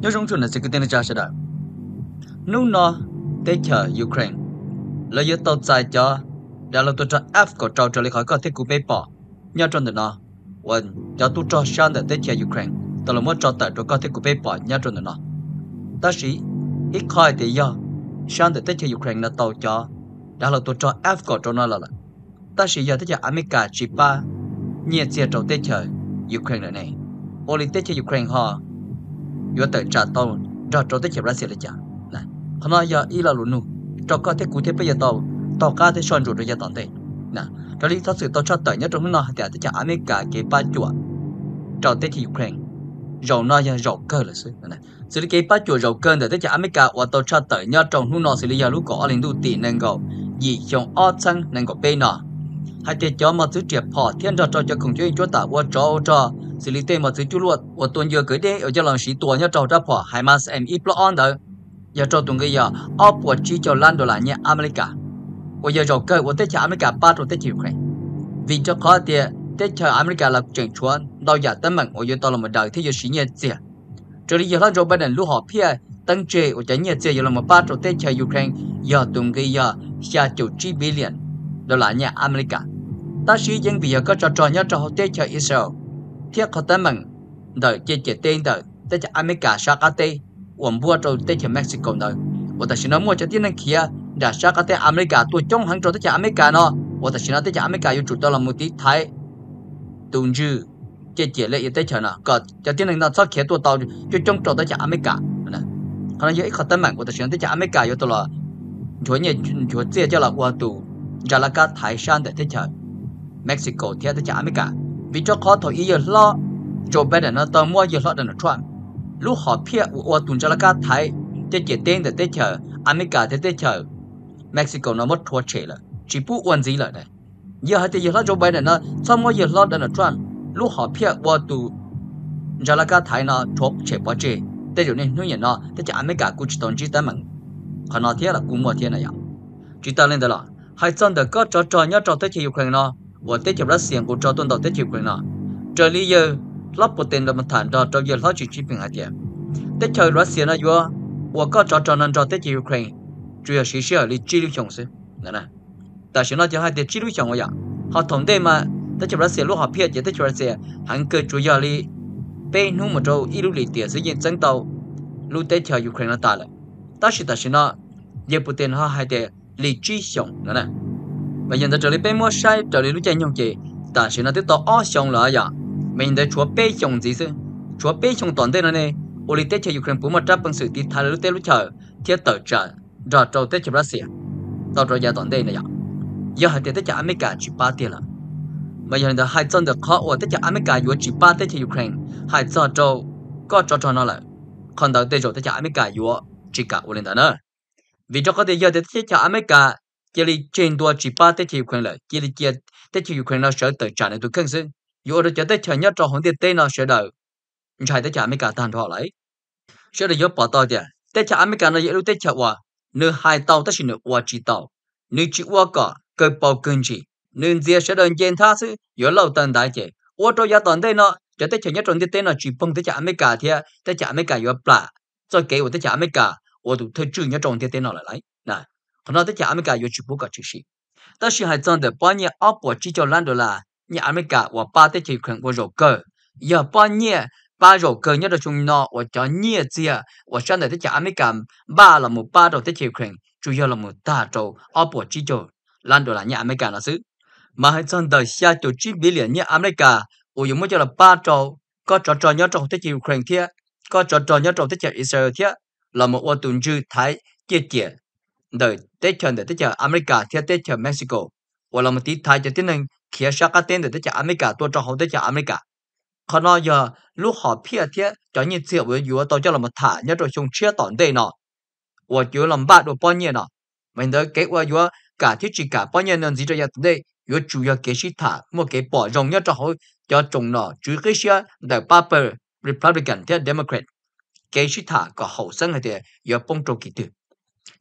nhớ trong chuẩn là sẽ cái tên là cha sẽ đợi nếu nó tế chờ Ukraine là yếu tàu dài cho đã là tôi cho F của trâu trở lại khỏi có thể của bê bỏ nhớ trong đó nó. Vẫn cho tôi cho sang để tế chờ Ukraine tôi là muốn cho tại tôi có thể của bê bỏ nhớ trong đó nó. Ta sĩ ít khỏi thì do sang để tế chờ Ukraine là tàu cho đã là tôi cho F của trâu nó là ta sĩ giờ tế chờ America chỉ ba nhiệt chia trâu tế chờ Ukraine này. Ô tế chờ Ukraine họ yếu tới trả tàu cho trâu tế chờ Russia là chả này họ nói giờ ý là luôn nu cho có thể cụ thể bây giờ tàu tàu cá thế xoan rồi giờ tàu đây nè, cho lý thật sự tàu cho tới nhất trong nó thì tới chả America cái ba chùa. Cho tới thì Ukraine. Rồi nó giờ rồi cơ là sự nè xử lý cái ba chùa rồi cơ để tới chả America, và tàu cho tới nhất trong nó xử lý giờ lúc có linh đu tiền nên go gì trong ở chân nên go bên nọ. Hai cái cho mà thứ triệt họ thiên cho cho cho cùng chơi cho ta qua cho cho xử lý tê mà thứ chú luật. Và tuần giờ cưới đế ở cho lòng sĩ tùa nhớ trâu ra phỏ hai mas em ít lo on đó giờ trâu tuần cái giờ, ốp và chi cho lan đồ lại nhé America. Và giờ trâu cơ. Và tế cho America, ba trâu tết chịu khỏe. Vì cho khó tiền tế cho America là chuyện chúa đâu giờ tâm mình và giờ tao là một đời thế giờ sĩ nhẹ tiền trở đi giờ lan trâu bên này lúc họ pia tăng chế và chảy nhẹ tiền giờ là một ba trâu tết cho Ukraine. Giờ tuần cái giờ, xa chục chi billion. Đồ lại nhé America. Ta sĩ dân bây giờ có trò trò nhớ trò tế cho Israel phía khó tới mình đời chế chế tên đời, tới cho America Shakate quần bua trâu tới cho Mexico đời. Và ta xin nói mua cho tiên năng kia đã Shakate America, tôi trong hàng rồi tới cho America nó. Và ta xin nói tới cho America yêu chủ đó là một tí Thái. Tùng dư chế chia lại tới cho nó. Có cho tiên năng nó sau kia tôi tàu cho trong rồi tới cho America. Nè còn là yêu khó tới mình và ta xin nói tới cho America yêu tôi là chúa nhẹ chúa chia cho là qua tù Jalaka Thái Sơn để tới cho Mexico theo tới cho America vì cho khó thổi yêu lo cho bé Biden nó tao mua yêu lo để nó chọn. Lúc họ phía qua tuần cho là cá Thái, tết chỉ tên để tết chờ, America để tết chờ. Mexico nó mất thua chế là chỉ bu quan gì là này. Giờ hai lo cho bé Biden nó sao mua yêu lo để nó chọn. Lúc họ phía qua tu cho là cá thái nó thuộc chế bỏ chế thế rồi nên nói nó, tết chỉ America cũng chỉ tồn chỉ tấm bằng còn nó thế là cũng mua thế này à chỉ ta lên đó là hai chân được có trò trò nhớ trò tết chỉ yêu Ukraine nó của tiết kiệm rất xiềng của cho tuân tộc tiết kiệm quyền nọ trở lý giờ lắp bộ tiền là một thản đó cho việc lắp chỉ chỉ bình hạt tiền tiết kiệm rất xiềng là do của có cho cho nên cho tiết kiệm quyền. Chủ yếu sử dụng lý chi lưu chồng sự nè nè. Tại sao nó cho hai tiết chi lưu chồng vậy họ thống kê mà, tiết kiệm rất xiềng lúc họ biết gì tiết kiệm rất xiềng hẳn cơ chủ yếu lý bên hướng một chỗ ít lưu lý tiền sử dụng dân tàu, lưu tiết kiệm Ukraine là ta lại ta sẽ ta sẽ nó giờ bộ tiền họ hai tiết lý chi chồng. Nè nè và hiện tại trở lại bên mua sai trở lại lúc chạy nhung chị ta sẽ nói tiếp tục ở xong là ya, mình đã chúa bê xong gì chứ, chúa bê xong toàn thế này, ô lý tết cho Ukraine bố mà chấp bằng sự tí thay lúc tết lúc chờ, thiết tờ trở rõ trâu tết cho Russia tao rồi dạ. giờ toàn thế này ạ giờ hãy tết cho America chỉ ba tiền là mà giờ là hai chân được khó ở tết cho America vừa chỉ ba tết cho Ukraine hai chân trâu có cho cho nó lại còn đầu tết rồi tết cho America vừa chỉ cả ở lên đó nữa vì cho có thể giờ tết cho America chỉ là trên đua chỉ ba tết chụp Ukraine lại chỉ là chỉ tết chụp Ukraine nó sợ tự trả nên tôi cân sinh vừa được cho tết chờ nhất cho hồng tiền tết nó sợ đợi chạy tết trả mấy cả tan thọ lại sợ được giúp bỏ tao chứ tết trả mấy cả nó dễ lúc tết chụp qua nửa hai tàu ta chỉ nửa qua chỉ tàu nửa chỉ qua cả cơ bao cân chỉ nửa dia sợ đơn giản tha sự có lâu tận đại chứ ô tô giá tận đây nó cho tết chờ nhất trong tết nó chỉ phong tết chả mấy cả thì tết chả mấy cả có bả cho kế của tết chả mấy cả ô tô thôi chữ nhất trong tết nó lại lại nè còn nó tới chả mấy cả có chỉ bố cả chỉ sĩ. Ta chỉ hai chân de bao nhiêu áp bộ chỉ cho lan đô la nhà America và ba tới chỉ cần của rồi cơ. Giờ bao nhiêu ba rồi cơ nhất là chúng nó và cho nhiều chia và sau này tới chả mấy ba là một ba đầu tới chiều khuyên chủ yếu là một ta trâu áp bộ chỉ cho lan đồ là nhà America là xứ. Mà hay chân đời xa chỗ chỉ bí liền nhà America ủa dùng mới cho là ba trâu có trò trò nhớ trâu tới chiều khuyên thiệt có trò trò nhớ trâu tới chiều Israel thiệt là một ô tuần chư thái chia chia đời tết chờ đời tết chờ America kia tết chờ Mexico. Hoặc là một tí thay cho tiếng nên khi sao cái tên đời tết chờ America tôi cho họ tết chờ America. Còn nó giờ lúc họ phía thế cho những chuyện với yếu tôi cho là một thả nhất rồi chúng chia tỏn đây nọ và chủ làm bạn đồ bao nhiêu nọ mình tới cái qua yếu cả thiết chỉ cả bao nhiêu nên gì cho giờ đây yếu chủ yếu cái gì thả một cái bỏ rộng nhất cho họ cho chúng nó chủ cái xe đời paper Republican thế Democrat cái gì thả có hậu sinh hay thế yếu bông trâu kỳ tử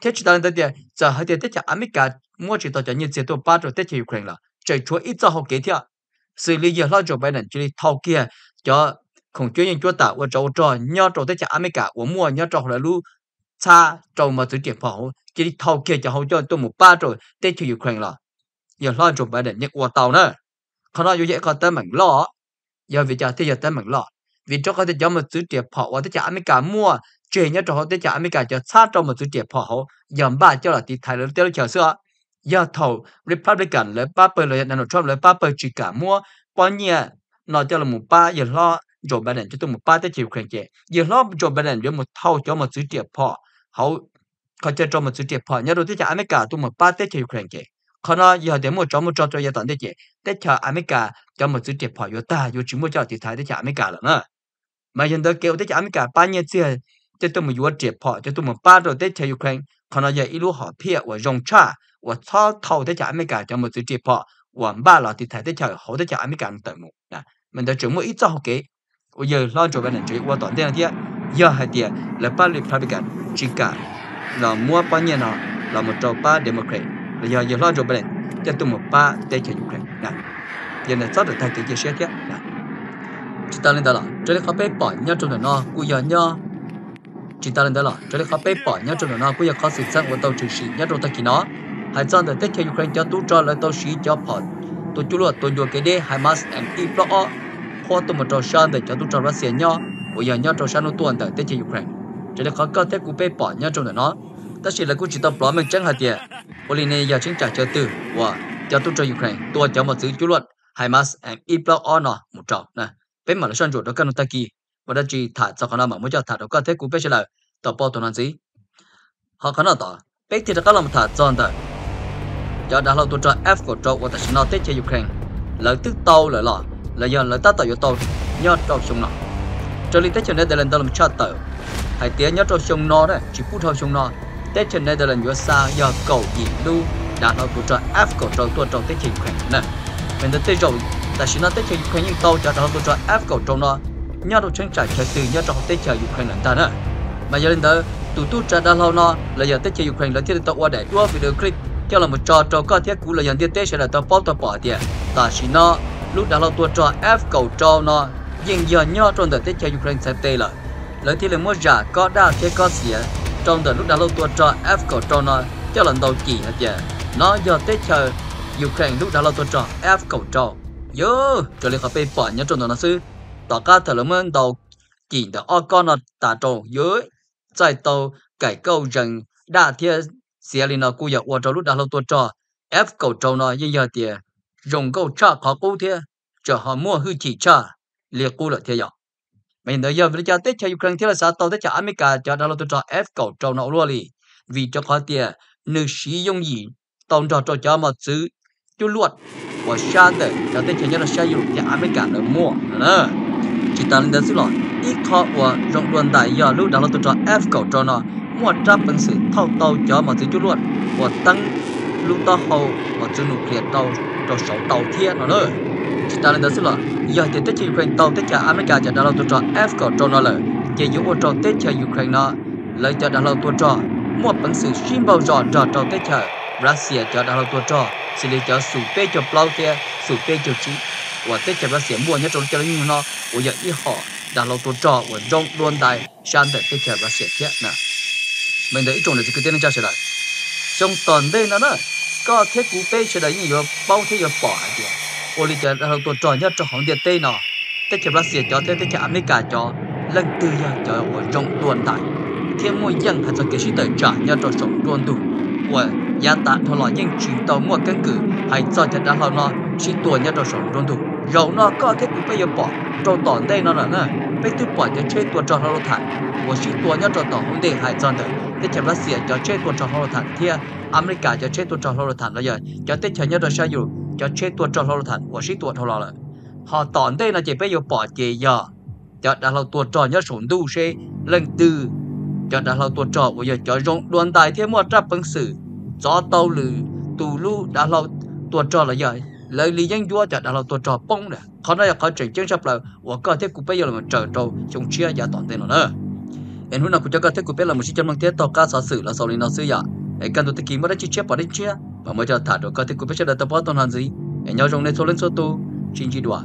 thế chỉ đang đây giờ hai thế cho America, mua chỉ tao cho như chế độ ba rồi thế cho Ukraine là trời chúa ít cho họ kế theo xử lý giờ lo cho Biden chỉ thâu kia cho không chuyên nhân chúa ta và trâu trò nhau trâu tới chả America và mua nhau trâu là lu xa trâu mà tự triển phòng chỉ đi thâu kia cho hậu cho tôi một ba rồi tới cho Ukraine là giờ lo cho bài để nhận qua tàu nữa. Không nói dễ còn tới mình lo. Giờ vì cha thì giờ tới mình lo. Vì cho có thể cho một tự triển phỏ và tới chả America mua chuyện cho họ tới chả America cho xa một mà tự triển phỏ giờ ba cho là tí thái lớn tới chờ xưa. Giờ thầu Republican lấy ba bờ lấy Donald Trump lấy ba bờ chỉ cả mua. Bao nhiêu nó cho là một ba giờ lo Joe Biden cho tôi một ba tới chiều khuyên chế giờ lo Joe Biden với một thâu cho một chữ tiệp họ hậu họ chơi cho một chữ trẻ họ nhớ đồ tới cho America tôi một ba tới chiều khuyên chế còn nó giờ để một cho một cho cho giờ tận tới chế tới cho America cho một chữ trẻ họ yo ta yo chỉ mua cho tí thái tới cho cả rồi nữa mà hiện tại kêu tới cho cả, ba nhiêu chia cho tôi một yo tiệp họ cho tôi một ba rồi tới cho Ukraine còn nó giờ ít lúc họ phía và rong cha và thao thâu tới cho America cho một chữ tiệp họ và ba là thì thái tới cho hậu tới cho America tận một mình đã chuẩn một ít cho học kế 我有老早班人追我当天的，要还的来把 Republican 去干，那莫半年呢，那么找把 Democrat，要有老早班人，这都么把带起 Ukraine 那，现在早的他给这些的那，知道领导了，这里靠背包，你要做的呢，กู要呢。 chúng ta lên đó là trở lại khó bê bỏ nhớ trong nó cũng khó xử sang của tàu trừ sĩ nhớ trong ta kỳ nó. Hãy chọn để tiếp theo Ukraine cho tu cho lấy tàu sĩ cho bỏ tôi chú luật, tôi đua cái đê Hamas and Ibro khó tôi một trò sân để cho tu cho Russia nhớ bây giờ nhớ trò sân nó tuần để tiếp theo Ukraine. Trở lại khó cơ tết của bê bỏ nhớ trong nó ta chỉ là cũng chỉ tập bỏ mình chẳng hạt tiền của liên này giờ chính trả cho từ và cho tu cho Ukraine. Tôi cho một thứ chú luật, Hamas and Ibro nó một trò, nè. Bên mà là sân ruột đó cần ta kỳ và đã chỉ thả cho con nó mà muốn cho thả được cái thế cũng biết là tập bao tuần gì? Họ có nó đó biết thì các làm thả cho đó do đã lâu tôi cho F của châu và tại sao tết cho Ukraine lợi tức tàu lợi lọ lợi do lợi tát tàu yếu tàu nhớ trâu sông nó cho lý tết cho nên là làm cho tàu hãy tiếng nhớ trâu sông nó đấy chỉ phút thôi sông nó tết cho nên là nhớ xa do cầu gì lưu? Đã lâu tôi cho F của châu tôi trâu tết cho Ukraine này, mình tới tết rồi tại sao tết cho Ukraine nhưng tàu cho đã lâu tôi cho F của châu nó nhớ đồ chân trả chơi từ nhớ trâu tế chờ Ukraine ta nữa mà giờ lên đó tụ tụ trả đã lâu nọ là giờ tế chờ Ukraine là thiết tàu qua để đua video clip cho là một trò trò có thiết cũ là giờ tế sẽ là tàu bao tàu bỏ tiền ta chỉ nó lúc đã lâu tua trò F cầu trò. Nó nhưng giờ nhau trong đợt tết chờ Ukraine sẽ tê lại lợi thiết là mua giả có đa thế có xỉa trong đợt lúc đã lâu tua trò F cầu trò. Nó cho lần đầu kỳ hết giờ nó giờ tế chờ Ukraine lúc đã lâu tua trò F cầu trò yo, cho lên khỏi bên bỏ nhớ trong đó nó sư tỏ ca thở lớn hơn đầu kỳ đó o con nó tả trò yo tại tàu cải câu rằng đa thế xỉa lên nó cú giờ qua trò lúc đó là tua trò. F cầu nó như giờ tiền dùng câu cha khó câu thế cho họ mua hư chỉ cha liệt cú là thế giờ mình nói giờ với cha tết cho Ukraine thế là sao? Tao tết cho America cho đó là tôi cho F cầu trâu nó luôn đi vì cho khó tiền nữ sĩ dùng gì tao cho cho cho mà chữ chú luật và xa tới cho tết cho nhớ là xa dùng cho America là mua. Nữa chỉ ta lên đó lọ ít khó và rộng luận đại giờ lúc đó là tôi cho F cầu cho nó mua ra bằng sự thao tàu cho mà thứ chút luôn. Và tăng lúc đó hầu và chưa nụ liệt tàu cho sáu tàu thiên nó nữa. Chỉ ta lên đó xí lọ giờ thì tết cho Ukraine tàu tết cho America cho đó là tôi cho F cầu cho nó lời. Chỉ dụ ô cho tết cho Ukraine nó lấy cho đó là tôi cho. Mua bằng sự xin bao giờ cho cho tết cho Russia cho đó là tôi cho. Xử lý cho sủ tết cho plau kia sủ tết cho chi và tết cho trong nó họ là và trong luôn đại mình thấy trong trong đây nó có bao bỏ đi nhất trong điện cho cho lần cho trong đại thiên mua dân hay cho cái gì tới trả nhất trong sống tuần đủ và giá tạ thôi là những chuyện tàu mua căn cứ hay cho cho đã nó chỉ tuần nhất trong sống tuần đủ rồi nó có thế cú bê nhiều bỏ trong tuần đây nó là nè bê tu bỏ cho chơi tuần cho nó thành và chỉ tuần nhất trong tàu hồng điện hay cho đấy thế chỉ là xịt cho chơi tuần cho nó thành thiên America cho chế tuột trò lô thành bây giờ cho tết chờ nhớ rồi sao dù cho chế tuột trò lô thành của sĩ tuột thâu là họ tòn đây là chỉ bây giờ bỏ chế giờ cho đã lâu tuột trò nhớ sủng đu xe lần tư cho đã lâu tuột trò bây giờ cho rong đoàn tài thêm một trăm bằng sự gió tàu lử tù lu đã lâu tuột trò là giờ lời lý dân chúa cho đã lâu tổ trò bông nè. Khó nói là khó chuyện chân sắp là và có thể cũng bây giờ là một trở trâu, chúng chia giả toàn tên nữa. Em hôm nào cũng cho có thể cũng biết là một sự chân bằng thế tàu cá sở sử là sau này nó sử dụng em cần tôi tìm ra chi chép bỏ đến chia và mới cho thả được có thể cũng biết là tập bao tuần hàng gì. Em nhau trong này số lên số tu, chính chỉ đùa